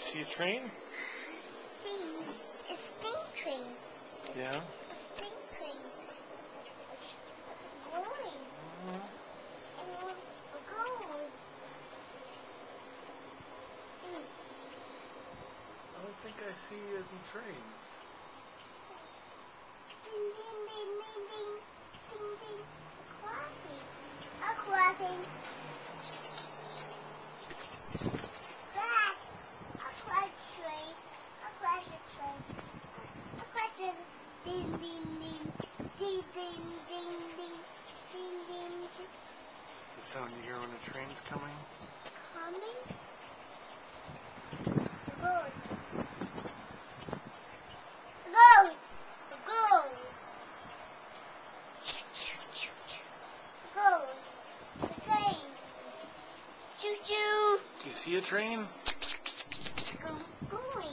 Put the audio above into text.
see a train? Steam. It's train. Yeah. Train. Going. Mhm. And we're going. Mm. I don't think I see any trains. Ding, ding, ding, ding, ding. Ding, ding. Crossing. A crossing. Crash. A crash train. A crash train. A crash train. Ding, ding, ding. Ding, ding, ding, ding. Ding, ding, ding. Is the sound you hear when a train's coming? Coming. Good. Good. Good. Good. The train. Choo choo. Do you see a train? Go.